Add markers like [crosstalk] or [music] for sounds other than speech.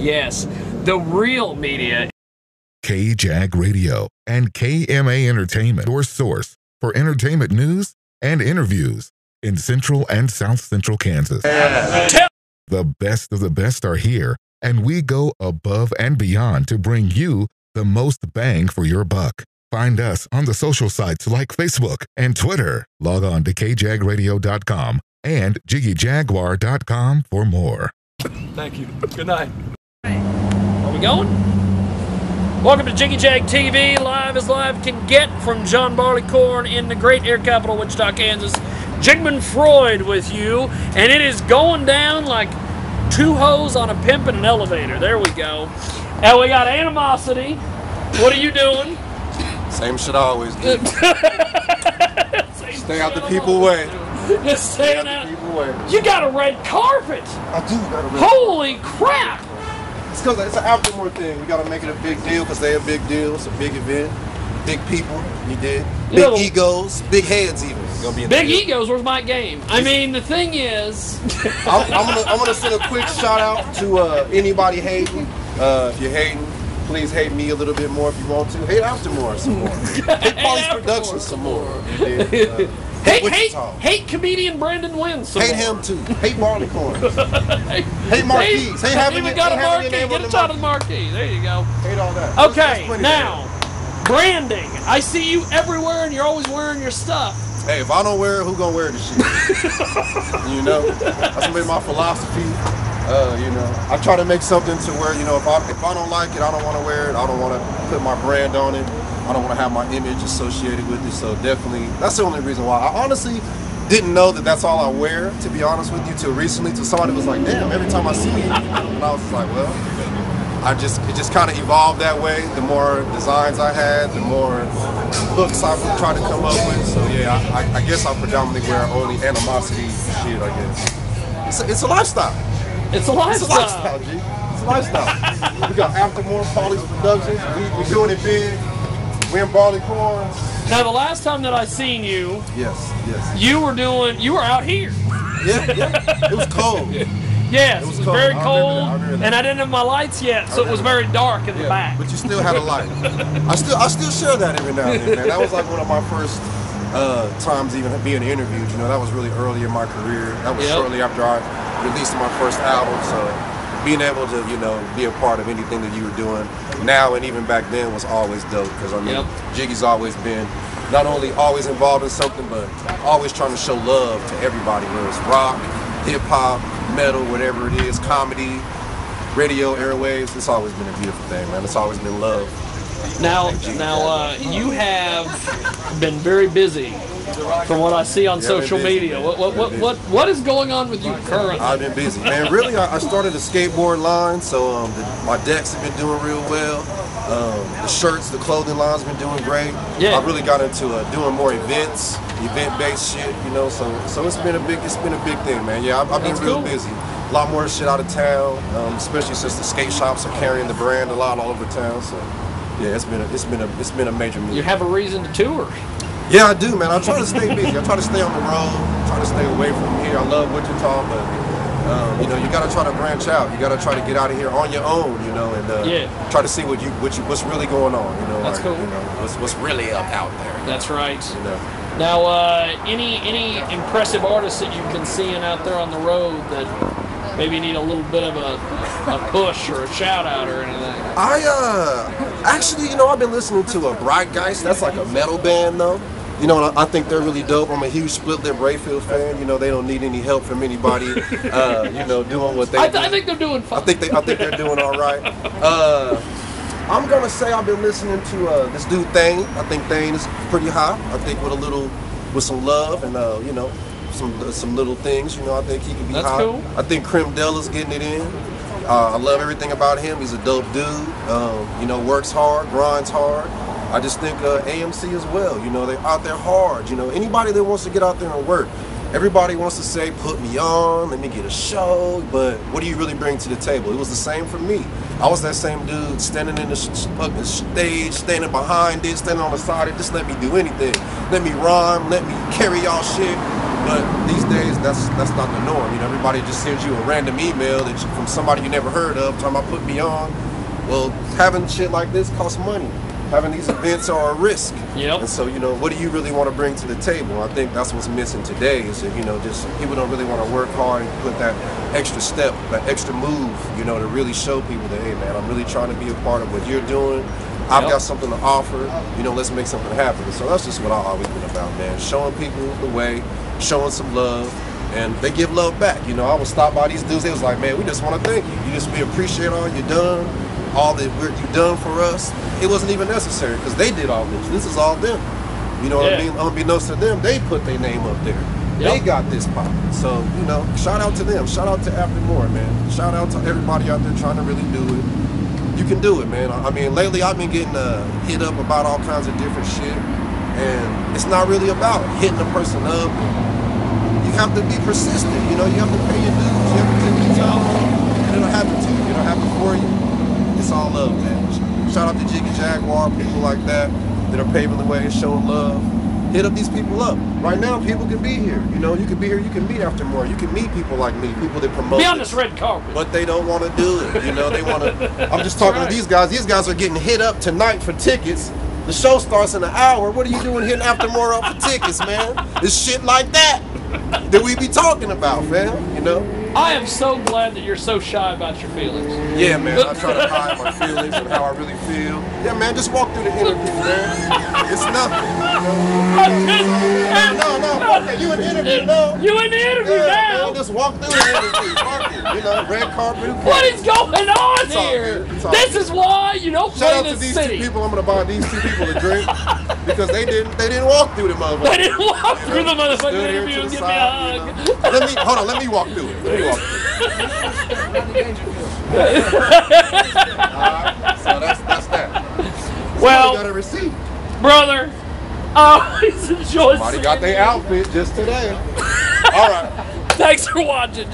Yes, the real media. KJAG Radio and KMA Entertainment, your source for entertainment news and interviews in Central and South Central Kansas. The best of the best are here, and we go above and beyond to bring you the most bang for your buck. Find us on the social sites like Facebook and Twitter. Log on to kjagradio.com and jiggyjaguar.com for more. Thank you. Good night. Are we going? Welcome to Jiggy Jag TV. Live as live can get from John Barleycorn in the great air capital, Wichita, Kansas. Jigman Freud with you, and it is going down like two hoes on a pimp in an elevator. There we go. And we got Antimosity. What are you doing? Same shit I always do. [laughs] Stay out the people way. Just staying out the out. people way. You got a red carpet. I do got a red. Holy crap! It's because it's an Aftermore thing. We gotta make it a big deal because they a big deal. It's a big event. Big people. You did. Big You know- egos. Big heads even. It's gonna be in Big deal. egos. Where's my game? I mean, the thing is, [laughs] I'm, I'm gonna I'm gonna send a quick shout out to uh, anybody hating. Uh, if you're hating, please hate me a little bit more if you want to. Hate Aftermore some more. [laughs] hate Polly's Productions some more. You did. Uh, [laughs] hate, hate, hate comedian Brandon Wins. Hate more. him too. Hate Barleycorn. [laughs] Hate Marquee. Hate having even got a marquee. Get a shot of the marquee. There you go. Hate all that. Okay, put it now branding. I see you everywhere, and you're always wearing your stuff. Hey, if I don't wear it, who gonna wear the shit? [laughs] you know, that's been my philosophy. Uh, you know, I try to make something to where you know if I if I don't like it, I don't want to wear it. I don't want to put my brand on it. I don't want to have my image associated with it. So definitely, that's the only reason why. I honestly didn't know that that's all I wear. To be honest with you, till recently, till somebody was like, "Damn!" Every time I see you, and I was like, "Well." I just it just kind of evolved that way. The more designs I had, the more looks I would try to come up with. So yeah, I, I, guess I predominantly wear only Antimosity shit. I guess it's a, it's a lifestyle. It's a It's a lifestyle. lifestyle, G. It's a lifestyle. we got Aftermore Polly's Productions. We we doing it big. We in Barleycorn. Now, the last time that I seen you, Yes, yes. you were doing. You were out here. Yeah, yeah. It was cold. [laughs] Yes, It it was was, cold. very I cold, that. I that. and I didn't have my lights yet, so it was very dark in the back. But you still had a light. I still I still share that every now and then, man. That was like one of my first uh, times even being interviewed. You know, that was really early in my career. That was Yep. shortly after I released my first album. So being able to, you know, be a part of anything that you were doing now and even back then was always dope. Because I mean, Yep. Jiggy's always been not only always involved in something, but always trying to show love to everybody, whether it's rock, hip hop, metal, whatever it is, comedy, radio, airwaves. It's always been a beautiful thing, man. It's always been love. Now, now uh, you have been very busy, from what I see on Yeah, social busy, media. man. What, what, what, what, what is going on with you currently? I've been busy, man. Really, I, I started a skateboard line, so um, the, my decks have been doing real well. Um, the shirts, the clothing line's been doing great. Yeah. I really got into uh, doing more events, event-based shit, you know. So, so it's been a big, it's been a big thing, man. Yeah, I've, I've been That's real cool. busy. A lot more shit out of town, um, especially since the skate shops are carrying the brand a lot all over town. So, yeah, it's been a, it's been a, it's been a major move. You have a reason to tour. Yeah, I do, man. I try to stay busy. I try to stay on the road. Try to stay away from here. I love Wichita, but um, you know, you gotta try to branch out. You gotta try to get out of here on your own, you know, and uh, Yeah. try to see what you, what you, what's really going on. You know, That's like, cool. You know, what's, what's really up out there. That's right. You know. Now, uh, any any impressive artists that you've been seeing out there on the road that maybe need a little bit of a, a push or a shout out or anything? I uh, actually, you know, I've been listening to a Bright Geist. That's like a metal band, though. You know, I I think they're really dope. I'm a huge Split Lip Rayfield fan. You know, they don't need any help from anybody. [laughs] Uh, you know, doing what they. I, do. th- I think they're doing fine. I think they I think they're doing all right. [laughs] Uh, I'm gonna say I've been listening to uh, this dude Thane. I think Thane is pretty hot. I think with a little with some love and uh, you know some some little things. You know, I think he can be That's hot. cool. I think Crim Della's getting it in. Uh, I love everything about him. He's a dope dude. Um, you know, works hard, grinds hard. I just think uh, AMC as well. You know, they're out there hard. You know, anybody that wants to get out there and work. Everybody wants to say, put me on, let me get a show, but what do you really bring to the table? It was the same for me. I was that same dude standing in the fucking stage, standing behind it, standing on the side of it, just let me do anything. Let me rhyme, let me carry y'all shit. But these days, that's that's not the norm. You know, everybody just sends you a random email that you, from somebody you never heard of, talking about put me on. Well, having shit like this costs money. Having these events are a risk. Yep. And so, you know, what do you really want to bring to the table? I think that's what's missing today is that, you know, just people don't really want to work hard and put that extra step, that extra move, you know, to really show people that, hey, man, I'm really trying to be a part of what you're doing. I've Yep. got something to offer. You know, let's make something happen. So that's just what I've always been about, man. Showing people the way, showing some love, and they give love back. You know, I would stop by these dudes. They was like, man, we just want to thank you. You just we appreciate all you done, all that work you done for us. It wasn't even necessary because they did all this. This is all them. You know what Yeah. I mean? Unbeknownst to them, they put their name up there. They got this pop. So, you know, shout out to them. Shout out to After More, man. Shout out to everybody out there trying to really do it you can do it, man. I mean, lately I've been getting uh, hit up about all kinds of different shit, and it's not really about hitting a person up. You have to be persistent. You know, you have to pay your dues. You have to take your time, and it'll happen to you. It'll happen for you. It's all love, man. Shout out to Jiggy Jaguar, people like that that are paving the way, and showing love. Hit up these people up. Right now, people can be here. You know, you can be here. You can meet after more. You can meet people like me, people that promote. Be on this red carpet. but they don't want to do it. You know, they want to. [laughs] I'm just talking right. to these guys. These guys are getting hit up tonight for tickets. The show starts in an hour. What are you doing hitting after more up for tickets, man? It's shit like that that we be talking about, fam. You know? I am so glad that you're so shy about your feelings. Yeah, man. I try to hide my [laughs] feelings and how I really feel. Yeah, man. Just walk through the interview, man. It's nothing. You know? [laughs] No, no, that. You an interview, no. You in the interview Yeah, now? man, just walk through the interview. You know, red carpet. What is going on It's here? all This is why you don't Shout play out to these city. two people. I'm gonna buy these two people a drink [laughs] because they didn't they didn't walk through the motherfucker. They didn't walk through the motherfucking Stood here interview and the give me a hug. you know. Let me hold on. Let me walk through it. Let me walk through it. Alright, so that's that's that. Somebody Well, got a receipt. brother, always [laughs] enjoy Somebody got their outfit just today. All right. [laughs] Thanks for watching.